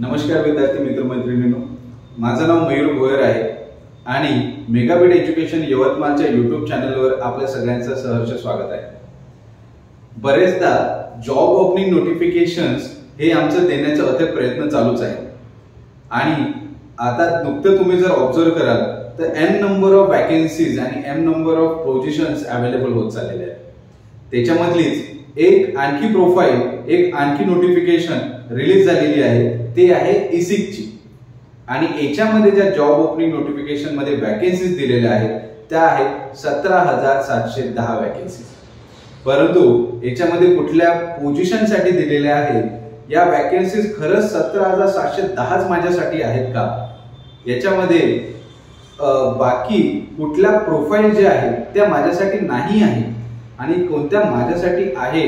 नमस्कार विद्यार्थी मित्रमैत्रिणींनो. माझं नाव मयूर भोयर आहे आणि मेगाबीट एज्युकेशन यवतमाळच्या युट्यूब चॅनलवर आपल्या सगळ्यांचं सहर्ष स्वागत आहे. बरेचदा जॉब ओपनिंग नोटिफिकेशन्स हे आमचं देण्याचा अथक प्रयत्न चालूच आहे. आणि आता नुकतं तुम्ही जर ऑब्झर्व कराल तर एम नंबर ऑफ वॅकन्सीज आणि m number of positions available होत चाललेले आहेत. त्याच्यामधलीच एक आणखी प्रोफाईल एक आणखी नोटिफिकेशन रिलीज झालेली आहे. ते आहे इसिकची आणि याच्यामध्ये ज्या जॉब ओपनिंग नोटिफिकेशनमध्ये वॅकन्सीज दिलेल्या आहेत त्या आहेत सतरा हजार सातशे दहा वॅकन्सीज परंतु याच्यामध्ये कुठल्या पोझिशनसाठी दिलेल्या आहेत या वॅकन्सीज खरंच सतरा हजार सातशे दहाच माझ्यासाठी आहेत का? याच्यामध्ये बाकी कुठल्या प्रोफाईल जे आहेत त्या माझ्यासाठी नाही आहे आणि कोणत्या माझ्यासाठी आहे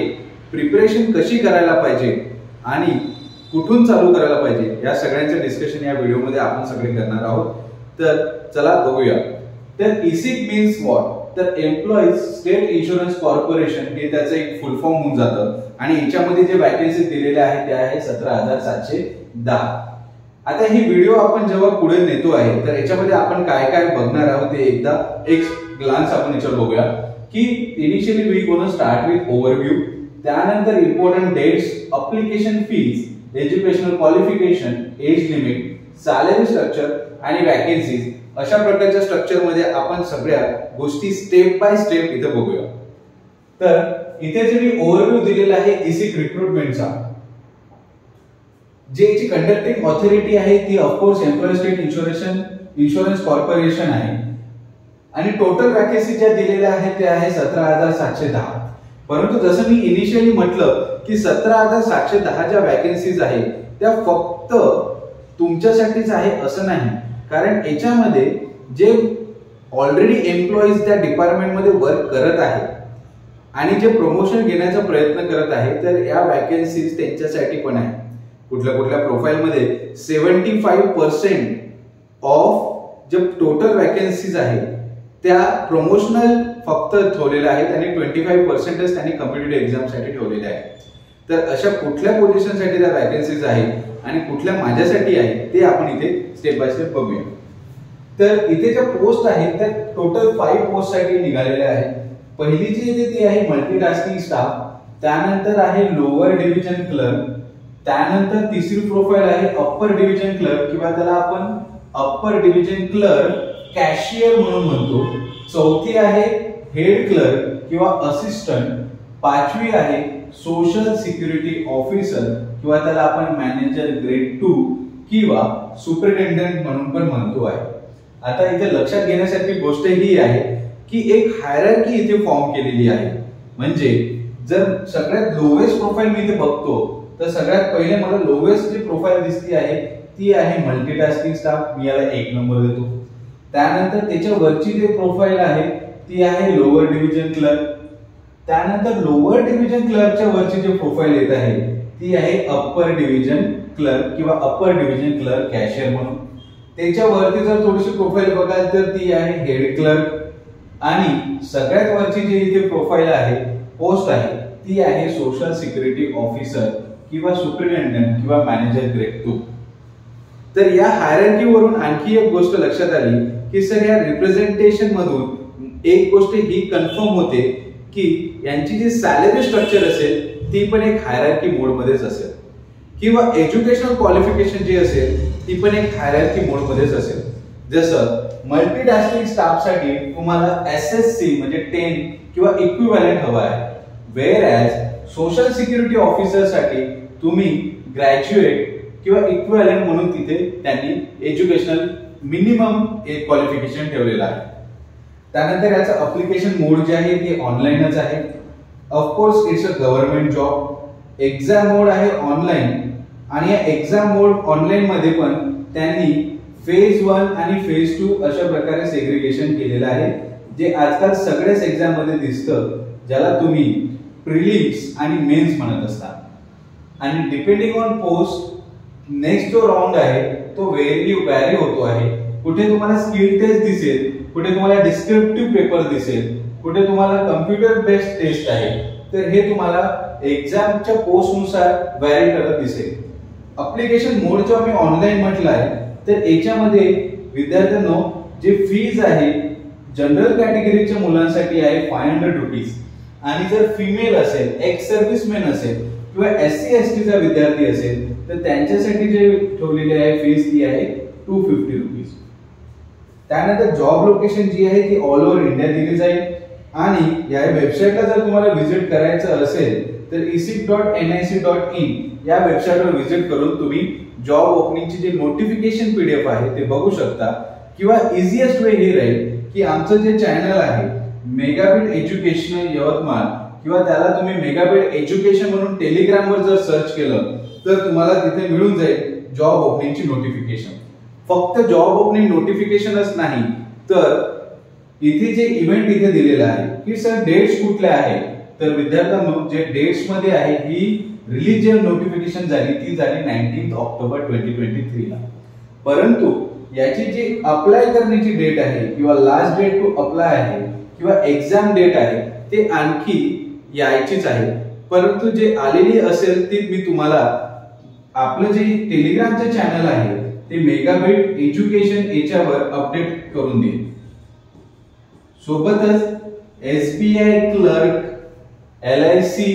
प्रिपरेशन कशी करायला पाहिजे? आणि कुठून चालू करायला पाहिजे? या सगळ्यांचं डिस्कशन या व्हिडिओमध्ये आपण सगळे करणार आहोत. तर चला बघूया. तर इसिक मीन्स वॉट तर एम्प्लॉईज स्टेट इन्शुरन्स कॉर्पोरेशन हे त्याचं एक फुल फॉर्म होऊन जातं. आणि याच्यामध्ये जे वॅकन्सी दिलेल्या आहेत त्या आहे सतरा हजार सातशे दहा. आता ही व्हिडिओ आपण जेव्हा पुढे नेतो आहे तर याच्यामध्ये आपण काय काय बघणार आहोत ते एकदा एक ग्लान्स आपण याच्यावर बघूया. की initially we gonna start with overview त्यानंतर important dates application fees educational qualification age limit salary structure आणि वॅकेन्सीज अशा प्रकारच्या स्ट्रक्चरमध्ये आपण सगळ्या गोष्टी स्टेप बाय स्टेप इथे बघूया. तर इथे जे मी ओव्हरव्ह्यू दिलेला आहे इसिक रिक्रुटमेंटचा जे जी कंडक्टिंग ऑथॉरिटी आहे ती of course employ state insurance insurance corporation आहे. आणि टोटल वॅकेन्सी ज्या दिलेल्या आहेत त्या आहे सतरा हजार सातशे दहा. परंतु जसं मी इनिशियली म्हटलं की सतरा हजार सातशे दहा ज्या वॅकन्सीज आहेत त्या फक्त तुमच्यासाठीच आहे असं नाही. कारण याच्यामध्ये जे ऑलरेडी एम्प्लॉईज त्या डिपार्टमेंटमध्ये वर्क करत आहेत आणि जे प्रमोशन घेण्याचा प्रयत्न करत आहे तर या वॅकन्सीज त्यांच्यासाठी पण आहे. कुठल्या कुठल्या प्रोफाईलमध्ये सेव्हन्टी फाईव्ह पर्सेंट ऑफ जे टोटल वॅकन्सीज आहेत त्या प्रमोशनल फक्त ठेवलेलं आहेत आणि ट्वेंटी फाईव्ह पर्सेंटच त्यांनी कम्पिटेटिव्ह एक्झामसाठी ठेवलेल्या आहेत. तर अशा कुठल्या पोझिशनसाठी त्या वॅकन्सीज आहेत आणि कुठल्या माझ्यासाठी आहे ते आपण इथे स्टेप बाय स्टेप बघूया. तर इथे ज्या पोस्ट आहेत त्या टोटल फाईव्ह पोस्टसाठी निघालेल्या आहेत. पहिली जी येते ती आहे मल्टीटास्किंग स्टाफ त्यानंतर आहे लोअर डिव्हिजन क्लर्क त्यानंतर तिसरी प्रोफाईल आहे अप्पर डिव्हिजन क्लर्क किंवा त्याला आपण अप्पर डिव्हिजन क्लर्क कॅशियर म्हणून म्हणतो. चौथी आहे हेड क्लर्क किंवा असिस्टंट पाचवी आहे सोशल सिक्युरिटी ऑफिसर किंवा त्याला आपण मॅनेजर ग्रेड टू किंवा सुपरिटेंडंट म्हणून पण म्हणतो आहे. आता इथे लक्षात घेण्यासारखी गोष्ट ही आहे की एक हायरार्की इथे फॉर्म केलेली आहे. म्हणजे जर सगळ्यात लोवेस्ट प्रोफाईल मी इथे बघतो तर सगळ्यात पहिले मला लोवेस्ट जी प्रोफाईल दिसती आहे ती आहे मल्टीटास्किंग स्टाफ मी याला एक नंबर देतो. त्यानंतर त्याच्या वरची जे प्रोफाईल आहे ती आहे लोअर डिव्हिजन क्लर्क त्यानंतर लोअर डिव्हिजन क्लर्कच्या वरची जी प्रोफाईल येत आहे ती आहे अप्पर डिव्हिजन क्लर्क किंवा अप्पर डिव्हिजन क्लर्क कॅशियर म्हणून. त्याच्यावरती जर थोडीशी प्रोफाईल बघाल तर ती आहे हेड क्लर्क आणि सगळ्यात वरची जी इथे प्रोफाईल आहे पोस्ट आहे ती आहे सोशल सिक्युरिटी ऑफिसर किंवा सुपरिटेंडंट किंवा मॅनेजर ग्रेड टू तर या हायरर्कीवरून आणखी एक गोष्ट लक्षात आली की सर या रिप्रेझेंटेशन मधून एक गोष्ट ही कन्फर्म होते की यांची जी सॅलरी स्ट्रक्चर असेल ती पण एक हायरार्की मोडमध्येच असेल. किंवा एज्युकेशनल क्वालिफिकेशन जी असेल ती पण एक हायरार्की मोडमध्येच असेल. जसं मल्टीटास्किंग स्टाफसाठी तुम्हाला एस एस सी म्हणजे टेन किंवा इक्विव्हॅलेंट हवा आहे. वेअर ॲज सोशल सिक्युरिटी ऑफिसरसाठी तुम्ही ग्रॅज्युएट किंवा इक्विव्हॅलेंट म्हणून तिथे त्यांनी एज्युकेशनल मिनिमम एक क्वालिफिकेशन ठेवलेलं आहे. त्यानंतर याचं अप्लिकेशन मोड जे आहे ते ऑनलाईनच आहे. Of course it's a government job exam mode आहे ऑनलाईन आणि या एक्झाम मोड ऑनलाईनमध्ये पण त्यांनी फेज वन आणि फेज टू अशा प्रकारे सेग्रिगेशन केलेलं आहे. जे आजकाल सगळ्याच एक्झाममध्ये दिसतं ज्याला तुम्ही प्रिलिम्स आणि मेन्स म्हणत असता. आणि डिपेंडिंग ऑन पोस्ट नेक्स्ट जो राऊंड आहे तो व्हेरी व्हॅरी होतो आहे. कुठे तुम्हाला स्किल टेस्ट दिसेल कुठे तुम्हाला डिस्क्रिप्टिव्ह पेपर दिसेल कुठे तुम्हाला कम्प्युटर बेस्ड टेस्ट आहे तर हे तुम्हाला एक्झामच्या पोस्टनुसार व्हॅरी करत दिसेल. अप्लिकेशन मोड जेव्हा मी ऑनलाईन म्हटलं आहे तर याच्यामध्ये विद्यार्थ्यांनो जे फीज आहे जनरल कॅटेगरीच्या मुलांसाठी आहे फाय हंड्रेड रुपीज आणि जर फिमेल असेल एक्स सर्व्हिसमॅन असेल किंवा एस सी एस टीचा विद्यार्थी असेल तर त्यांच्यासाठी जे ठेवलेली आहे फीज ती आहे टू फिफ्टी रुपीज त्यानंतर जॉब लोकेशन जी आहे ती ऑल ओव्हर इंडिया दिली जाईल. आणि या वेबसाईटला जर तुम्हाला व्हिजिट करायचं असेल तर ESIC dot N I C dot in या वेबसाईटवर व्हिजिट करून तुम्ही जॉब ओपनिंगची जे नोटिफिकेशन पीडीएफ आहे ते बघू शकता. किंवा इझिएस्ट वे हे राहील की आमचं जे चॅनल आहे मेगाबिट एज्युकेशनल यवतमाळ किंवा त्याला तुम्ही मेगाबिट एज्युकेशन म्हणून टेलिग्रामवर जर सर्च केलं तर तुम्हाला तिथे मिळून जाईल जॉब ओपनिंगची नोटिफिकेशन फक्त जॉब ओपनिंग नोटिफिकेशनच नाही तर इथे जे इव्हेंट इथे दिलेलं आहे की सर डेट्स कुठल्या आहे तर विद्यार्थ्यांनो जे डेट्समध्ये आहे ही रिलीज जे नोटिफिकेशन झाली ती झाली नाईन्टीन ऑक्टोबर ट्वेंटी ट्वेंटी थ्रीला परंतु याची जी अप्लाय करण्याची डेट आहे किंवा लास्ट डेट टू अप्लाय आहे किंवा एक्झाम डेट आहे ते आणखी यायचीच आहे. परंतु जे आलेली असेल ती मी तुम्हाला आपलं जे टेलिग्रामचे चॅनल आहे ते मेगाबिट एज्युकेशन याच्यावर अपडेट करून देईल. सोबतच S B I clerk L I C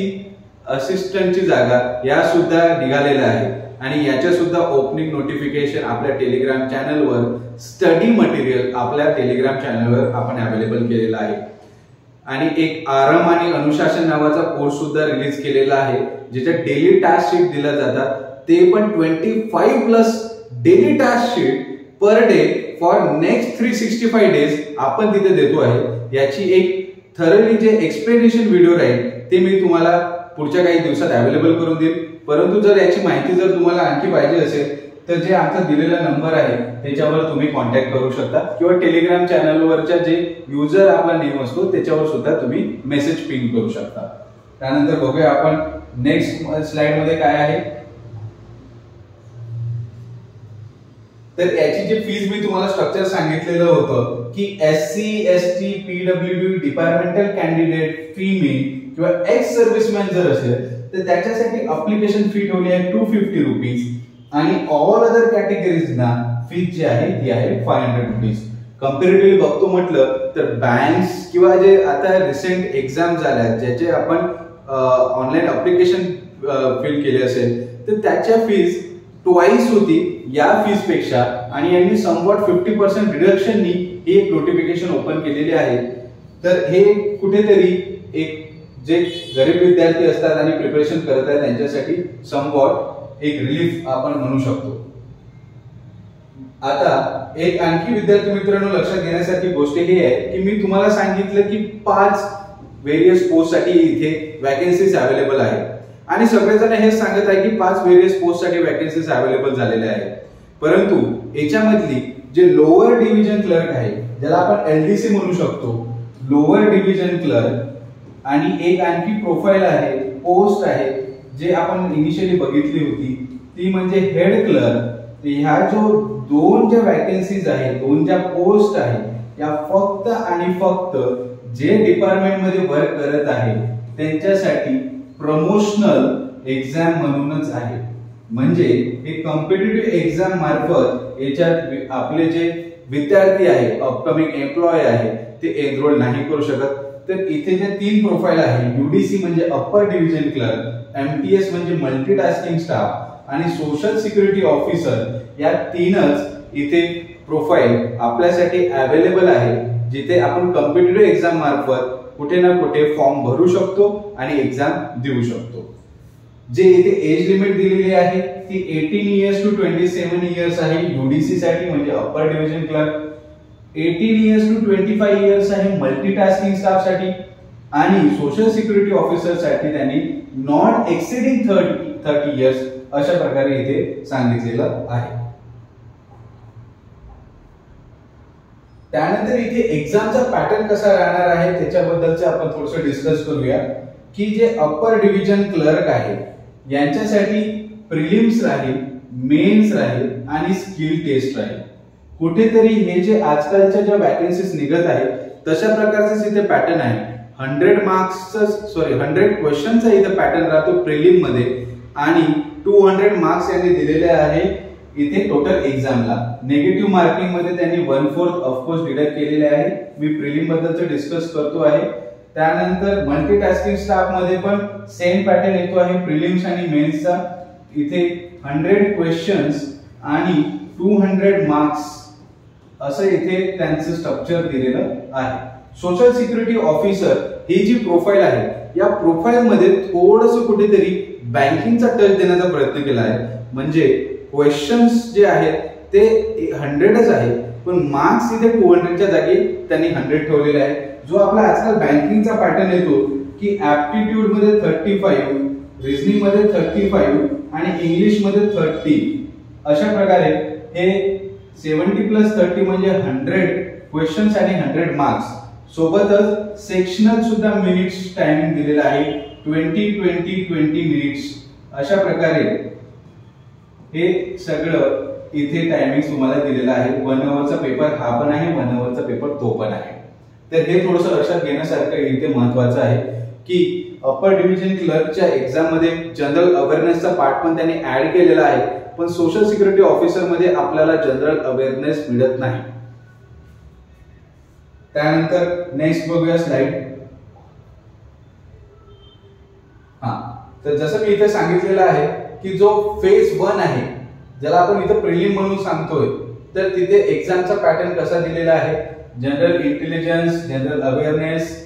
असिस्टंटची जागा या सुद्धा निघालेल्या आहेत. आणि याच्या सुद्धा ओपनिंग नोटिफिकेशन आपल्या टेलिग्राम चॅनलवर स्टडी मटेरियल आपल्या टेलिग्राम चॅनलवर आपण अवेलेबल केलेला आहे. आणि एक आराम आणि अनुशासन नावाचा कोर्स सुद्धा रिलीज केलेला आहे ज्याच्यात डेली टास्क शीट दिल्या जातात. ते पण twenty five plus daily task sheet per day for next three sixty five days आपण तिथे देतो आहे. याची एक थरली जे एक्सप्लेनेशन व्हिडिओ राहील ते मी तुम्हाला पुढच्या काही दिवसात अवेलेबल करून देईल. परंतु जर याची माहिती जर तुम्हाला आणखी पाहिजे असेल तर जे आमचा दिलेला नंबर आहे त्याच्यावर तुम्ही कॉन्टॅक्ट करू शकता. किंवा टेलिग्राम चॅनलवरच्या जे युजर आपला नेम असतो त्याच्यावर सुद्धा तुम्ही मेसेज पिंग करू शकता. त्यानंतर बघूया आपण नेक्स्ट स्लाइडमध्ये काय आहे. तर याची जी फीज मी तुम्हाला स्ट्रक्चर सांगितलेलं होतं की S C S T PWD departmental candidate female किंवा एक्स सर्व्हिसमॅन जर असेल तर त्याच्यासाठी अप्लिकेशन फी ठेवली आहे टू फिफ्टी रुपीज आणि ऑल अदर कॅटेगरीजना फीज जी आहे ती आहे फाय हंड्रेड रुपीज कम्पेरेटिव्हली बघतो म्हटलं तर बँक्स किंवा जे आता रिसेंट एक्झाम झाल्या ज्याचे आपण ऑनलाईन अप्लिकेशन फिल केले असेल तर त्याच्या फीज ट्वाईस होती या फीजपेक्षा आणि यांनी समवॉट फिफ्टी पर्सेंट रिडक्शननी ही एक नोटिफिकेशन ओपन केलेली आहे. तर हे कुठेतरी एक जे गरीब विद्यार्थी असतात आणि प्रिपरेशन करत आहेत त्यांच्यासाठी समवॉट एक रिलीफ आपण म्हणू शकतो. आता एक आणखी विद्यार्थी मित्रांनो लक्षात घेण्यासारखी गोष्ट ही आहे की मी तुम्हाला सांगितलं की पाच वेरियस पोस्टसाठी इथे वॅकन्सीज अवेलेबल आहेत. आणि सगळेजण हेच सांगत आहे की पाच वेरियस पोस्टसाठी वॅकन्सीज अवेलेबल झालेल्या आहेत. परंतु याच्यामधली जे लोअर डिव्हिजन क्लर्क आहे ज्याला आपण एलडीसी म्हणू शकतो लोअर डिव्हिजन क्लर्क आणि एक आणखी प्रोफाईल आहे पोस्ट आहे जे आपण इनिशियली बघितली होती ती म्हणजे हेड क्लर्क ह्या जो दोन ज्या वॅकन्सीज आहेत दोन ज्या पोस्ट आहेत या फक्त आणि फक्त जे डिपार्टमेंटमध्ये वर्क करत आहे त्यांच्यासाठी प्रमोशनल एक्झाम म्हणूनच आहे. म्हणजे हे कॉम्पिटेटिव्ह एक्झाम मार्फत याच्यात आपले जे विद्यार्थी आहे अपकमिंग एम्प्लॉय आहे ते एनरोल नाही करू शकत. तर इथे जे तीन प्रोफाईल आहे युडीसी म्हणजे अप्पर डिव्हिजन क्लर्क एमटीएस म्हणजे मल्टीटास्किंग स्टाफ आणि सोशल सिक्युरिटी ऑफिसर या तीनच इथे प्रोफाईल आपल्यासाठी अवेलेबल आहे जिथे आपण कॉम्पिटेटिव्ह एक्झाम मार्फत कुठे ना कुठे फॉर्म भरू शकतो आणि एक्झाम देऊ शकतो. जे इथे एज लिमिट दिलेली आहे ती eighteen years to twenty seven years आहे युडीसी साठी म्हणजे upper division clerk eighteen years to twenty five years आहे मल्टीटास्किंग स्टाफसाठी आणि सोशल सिक्युरिटी ऑफिसरसाठी त्यांनी non exceeding thirty thirty years अशा प्रकारे इथे सांगितलेलं आहे. त्यानंतर इथे एक्झामचा पॅटर्न कसा राहणार आहे त्याच्याबद्दलचं आपण थोडस डिस्कस करूया. की जे अप्पर डिव्हिजन क्लर्क आहे यांच्यासाठी प्रिलिम्स राहील मेन्स राहील आणि स्किल टेस्ट राहील. कुठेतरी हे जे आजकालच्या ज्या वॅकन्सीज निघत आहे तशा प्रकारचेच इथे पॅटर्न आहे. हंड्रेड मार्क्सचं सॉरी हंड्रेड क्वेश्चनचा इथे पॅटर्न राहतो प्रिलिममध्ये. आणि टू हंड्रेड मार्क्स यांनी दिलेले आहे इथे टोटल एक्झामला निगेटिव्ह मार्किंगमध्ये त्यांनी वन फोर्थ ऑफकोर्स डिडक्ट केलेले आहे. मी प्रिलिम बद्दलच डिस्कस करतो आहे. त्यानंतर मल्टीटास्किंग स्टाफमध्ये पण सेम पॅटर्न येतो आहे. प्रिलिम्स आणि मेन्सचा इथे हंड्रेड क्वेश्चन्स आणि टू हंड्रेड मार्क्स असं इथे त्यांचं स्ट्रक्चर दिलेलं आहे. सोशल सिक्युरिटी ऑफिसर ही जी प्रोफाईल आहे या प्रोफाईल मध्ये थोडस कुठेतरी बँकिंगचा टच देण्याचा प्रयत्न केला आहे. म्हणजे क्वेश्चन्स जे आहेत ते हंड्रेडच आहे पण मार्क्स इथे टू हंड्रेडच्या जागी त्यांनी हंड्रेड ठेवलेले आहे जो आपला आजकाल बँकिंगचा पॅटर्न येतो की ऍप्टिट्यूडमध्ये थर्टी फाईव्ह रिझनिंगमध्ये थर्टी फाईव्ह आणि इंग्लिशमध्ये थर्टी अशा प्रकारे हे सेव्हन्टी प्लस थर्टी म्हणजे हंड्रेड क्वेश्चन्स आणि हंड्रेड मार्क्स सोबतच सेक्शनल सुद्धा मिनिट्स टायमिंग दिलेला आहे. ट्वेंटी ट्वेंटी ट्वेंटी मिनिट्स अशा प्रकारे हे सगळं इथे टायमिंग तुम्हाला दिलेलं आहे. वन अवरचा पेपर हा पण आहे वन अवरचा पेपर तो पण आहे. तर हे थोडस लक्षात घेण्यासारखं इथे महत्वाचं आहे की अप्पर डिव्हिजन क्लर्कच्या एक्झाममध्ये जनरल अवेअरनेसचा पार्ट पण त्यांनी ऍड केलेला आहे पण सोशल सिक्युरिटी ऑफिसरमध्ये आपल्याला जनरल अवेअरनेस मिळत नाही. त्यानंतर नेक्स्ट बघूया स्लाइड हा तर जसं मी इथे सांगितलेलं आहे की जो फेज वन आहे ज्याला आपण इथं प्रिलिम म्हणून सांगतोय तर तिथे एक्झामचा पॅटर्न कसा दिलेला आहे? General intelligence general awareness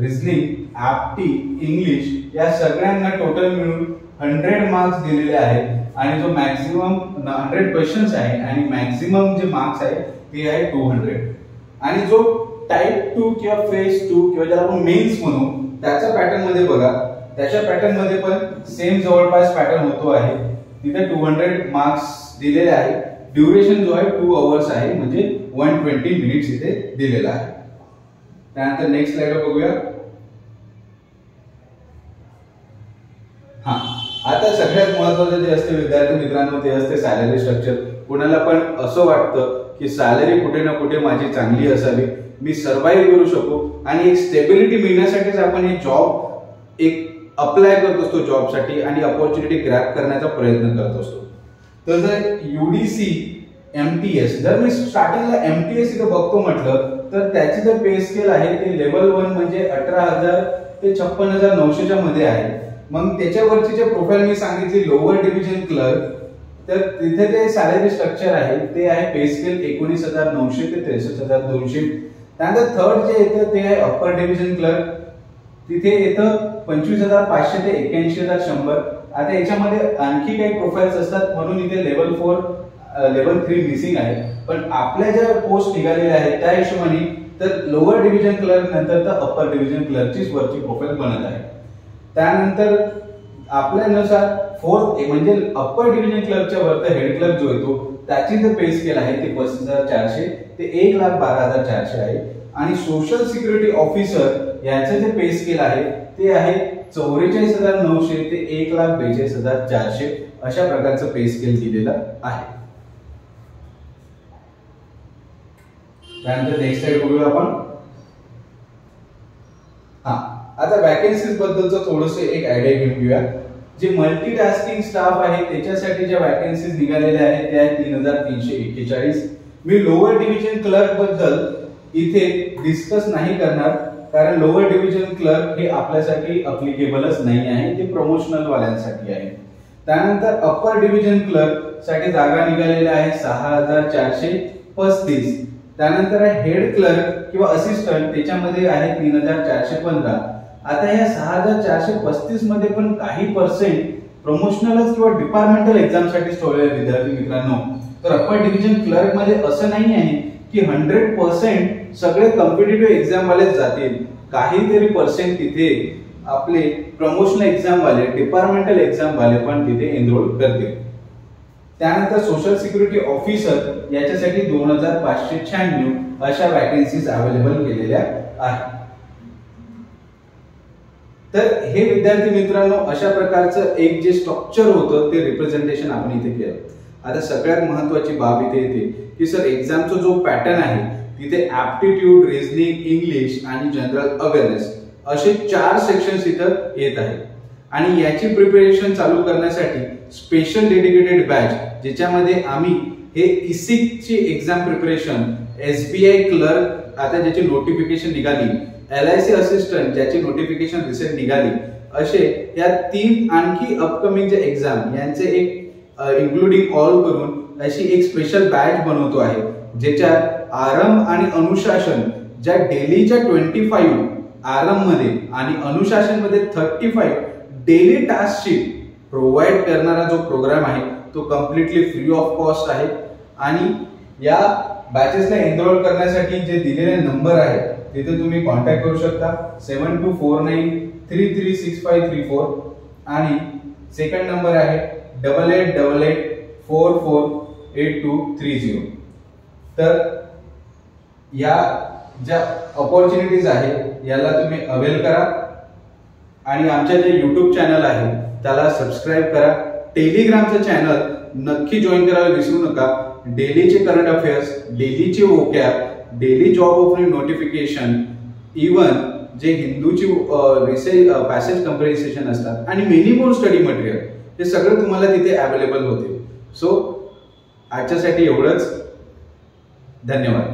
reasoning ऍप्टी English या सगळ्यांना टोटल मिळून हंड्रेड मार्क्स दिलेले आहेत आणि जो मॅक्झिमम हंड्रेड क्वेश्चन्स आहे आणि मॅक्झिमम जे मार्क्स आहे ते आहे टू हंड्रेड आणि जो टाईप टू किंवा फेज टू किंवा ज्याला आपण मेन्स म्हणू त्याच्या पॅटर्नमध्ये बघा. त्याच्या पॅटर्नमध्ये पण सेम जवळपास पॅटर्न होतो आहे. तिथे टू हंड्रेड मार्क्स दिलेले आहे. ड्युरेशन जो आहे टू अवर्स आहे. म्हणजे वन ट्वेंटी मिनिट्स इथे दिलेला आहे. त्यानंतर नेक्स्ट स्लाइड बघूया. हा. आता सगळ्यात महत्वाचं जे असते विद्यार्थी मित्रांनो ते असते सॅलरी स्ट्रक्चर कोणाला पण असं वाटतं की सॅलरी कुठे ना कुठे माझी चांगली असावी. मी सर्वाईव्ह करू शकू. आणि एक स्टेबिलिटी मिळण्यासाठीच आपण हे जॉब एक अप्लाय करत असतो जॉबसाठी आणि अपॉर्च्युनिटी ग्रॅप करण्याचा प्रयत्न करत असतो. तर जर युडीसी एम टी एस जर मी स्टार्टिंगला एम टी एस इथं बघतो म्हटलं तर त्याची जर पे स्केल आहे ते लेवल वन म्हणजे अठरा हजार ते छप्पन हजार नऊशेच्या मध्ये आहे. मग त्याच्यावरची जे प्रोफाईल मी सांगितली लोअर डिव्हिजन क्लर्क तर तिथे ते सॅलरी स्ट्रक्चर आहे ते आहे पे स्केल एकोणीस हजार नऊशे ते त्रेसष्ट हजार दोनशे. त्यानंतर थर्ड जे येतं ते आहे अप्पर डिव्हिजन क्लर्क तिथे येतं पंचवीस हजार पाचशे ते एक्क्याऐंशी हजार शंभर. आता याच्यामध्ये आणखी काही प्रोफाईल्स असतात म्हणून इथे level four level three missing आहे. पण आपल्या ज्या पोस्ट निघालेल्या आहेत त्या हिशोबाने तर लोअर डिव्हिजन क्लर्क नंतर तर अप्पर डिव्हिजन क्लर्कचीच वरची प्रोफाईल बनत आहे. त्यानंतर आपल्यानुसार फोर्थ म्हणजे अप्पर डिव्हिजन क्लर्कच्या वरचा हेड क्लर्क जो येतो त्याची जे पे स्केल आहे ते पस्तीस हजार चारशे ते एक लाख बारा हजार चारशे आहे. आणि सोशल सिक्युरिटी ऑफिसर यांचं जे पे स्केल आहे ते आहे चौवेचाळीस हजार नऊशे ते एक लाख बेचाळीस हजार चारशे अशा प्रकारचं पे स्केल दिलेलं आहे. त्यानंतर नेक्स्ट साईड बघूया आपण. हा. आता वॅकन्सीज बद्दलचं थोडस एक आयडिया घेऊन घेऊया. जे मल्टीटास्किंग स्टाफ आहे त्याच्यासाठी ज्या वॅकन्सीज निघालेल्या आहेत त्या तीन हजार तीनशे एक्केचाळीस. मी लोअर डिव्हिजन क्लर्कबद्दल इथे डिस्कस नाही करणार कारण लोअर डिव्हिजन क्लर्क हे आपल्यासाठी अप्लिकेबलच नाही आहे ते प्रमोशनल वाल्यांसाठी आहे. त्यानंतर अप्पर डिव्हिजन क्लर्कसाठी जागा निघालेल्या आहे सहा हजार चारशे पस्तीस. त्यानंतर हेड क्लर्क किंवा असिस्टंट त्याच्यामध्ये आहे तीन हजार चारशे पंधरा. आता या सहा हजार चारशे पस्तीसमध्ये पण काही पर्सेंट प्रमोशनलच किंवा डिपार्टमेंटल एक्झामसाठी ठेवलेले विद्यार्थी मित्रांनो. तर अप्पर डिव्हिजन क्लर्कमध्ये असं नाही आहे की हंड्रेड पर्सेंट सगळे कॉम्पिटेटिव्ह एक्झाम वालेच जातील. काहीतरी पर्सेंट तिथे आपले प्रमोशनल एक्झाम वाले डिपार्टमेंटल एक्झाम वाले पण तिथे एनरोल करतील. त्यानंतर सोशल सिक्युरिटी ऑफिसर याच्यासाठी दोन हजार पाचशे शहाण्णव अशा वॅकन्सीज अवेलेबल केलेल्या आहेत. तर हे विद्यार्थी मित्रांनो अशा प्रकारचं एक जे स्ट्रक्चर होतं ते रिप्रेझेंटेशन आपण इथे केलं. आता सगळ्यात महत्वाची बाब इथे येते की सर एक्झामचा जो पॅटर्न आहे तिथे ऍप्टिट्यूड रिझनिंग इंग्लिश आणि जनरल अवेअरनेस असे चार सेक्शन इथं येत आहेत. आणि याची प्रिपरेशन चालू करण्यासाठी स्पेशल डेडिकेटेड बॅच ज्याच्यामध्ये आम्ही हे इसिकची exam preparation S B I clerk आता ज्याची नोटिफिकेशन निघाली एल आय सी असिस्टंट ज्याची नोटिफिकेशन रिसेंट निघाली असे या तीन आणखी अपकमिंग जे एक्झाम यांचे एक इन्क्लुडिंग ऑल करून अशी एक स्पेशल बॅच बनवतो आहे ज्याच्यात आरंभ आणि अनुशासन ज्या डेलीच्या ट्वेंटी फाईव्ह आरममध्ये आणि अनुशासनमध्ये थर्टी फाईव्ह डेली टास्कशी प्रोव्हाइड करणारा जो प्रोग्राम आहे तो कम्प्लिटली फ्री ऑफ कॉस्ट आहे. आणि या बॅचेसला एनरोल करण्यासाठी जे दिलेले नंबर आहेत तिथे तुम्ही कॉन्टॅक्ट करू शकता. Seven two four nine three three six five three four आणि सेकंड नंबर आहे double eight double eight four four eight two three zero तर या ज्या अपॉर्च्युनिटीज आहे याला तुम्ही अवेल करा. आणि आमच्या जे यूट्यूब चॅनल आहे त्याला सबस्क्राईब करा. टेलिग्रामचं चॅनल नक्की जॉईन करायला विसरू नका. डेलीचे करंट अफेअर्स डेलीचे ओक्या daily job opening notification even जे हिंदूची रिसे पॅसेज कंपॅरिसेशन असतात आणि मेनी मोर स्टडी मटेरियल हे सगळं तुम्हाला तिथे अवेलेबल होते. सो आजच्यासाठी एवढंच. धन्यवाद.